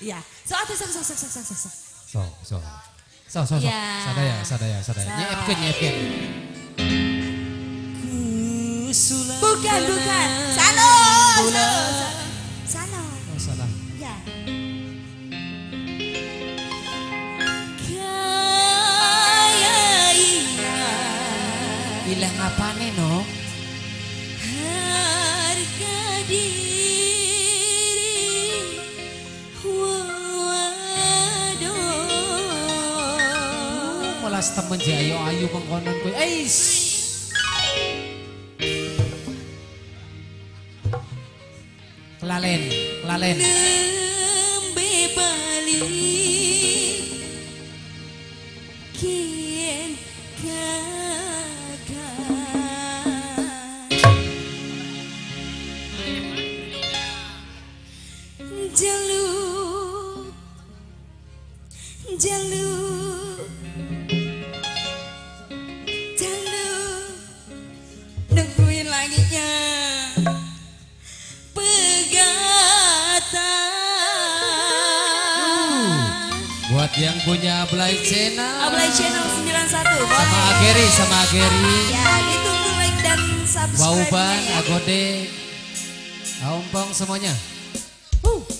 Iya. So, atuh sok sok sok sok sok sok. So, so. So, so, so. Ya. Sadaya, sadaya, sadaya. So. Nyiapkeun, nyiapkeun. Bukan, bukan. Salo, salo, salo. Oh, salah. Ya. Kaya iya Ilang apa Malas temen je ayo-ayo mengkonon kowe. Eis. Kelalen, kelalen. Yang punya Ablay Channel. Ablay Channel 91 Sama boleh Ageri, sama Ageri. Ya ditunggu like dan subscribe Wauban, ya. Agode, Aumpong semuanya. Uh.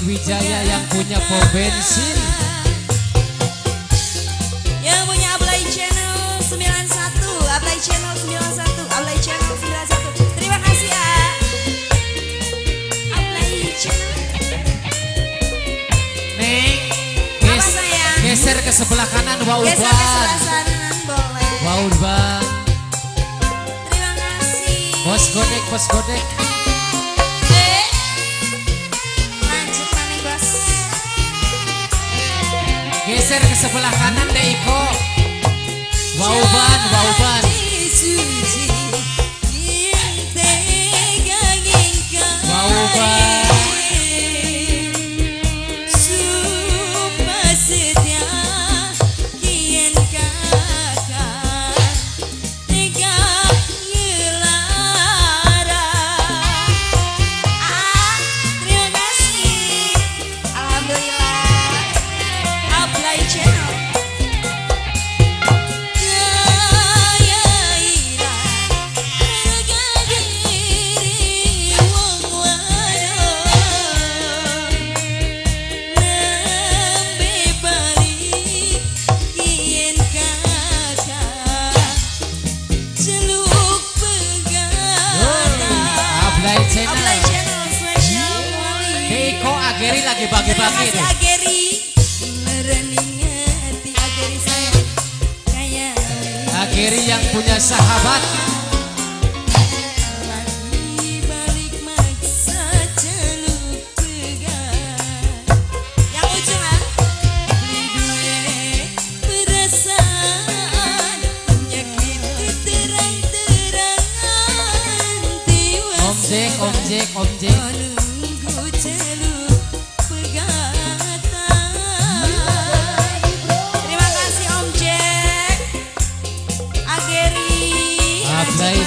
Wijaya yang punya pom bensin. Yang punya Ablay Channel 91 Ablay Channel 91 Ablay Channel 91 Terima kasih ya Ablay Channel Neng, ges- geser ke sebelah kanan, Wauban. Geser ke sebelah sana boleh Wauban. Terima kasih Bos Godek, Bos Godek. Geser ke sebelah kanan, Deiko. Wauban, Wauban. Kasih nih. Ageri hati Ageri saya Kayak Ageri yang punya sahabat. Ah Om Jek, Om Jek, Om Jek.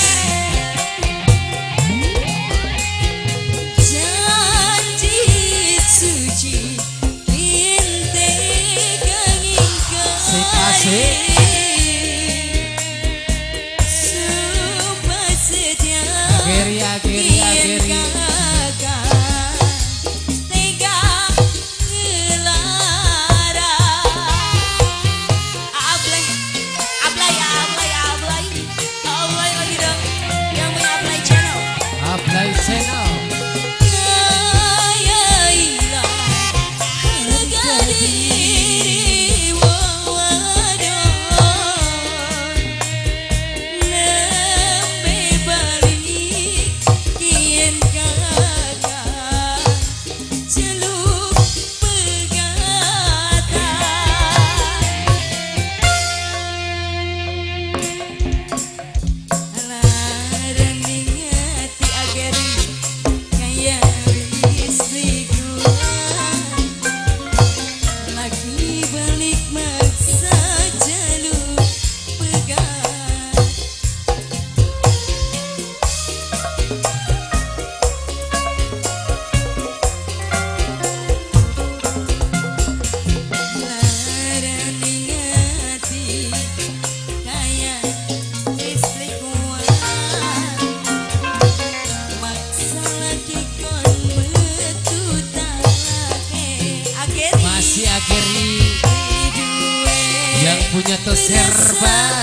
Yes. Lagunya tuh sahabat.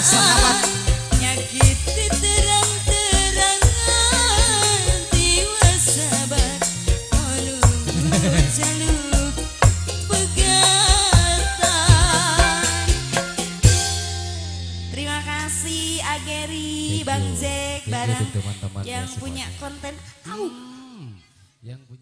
Terima kasih Ageri, Bang Zek, Yang ya, punya konten. Hmm. Yang punya